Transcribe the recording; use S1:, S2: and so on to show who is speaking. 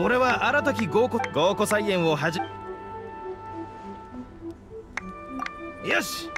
S1: 俺は新たき合コ合コ菜園をはじよし！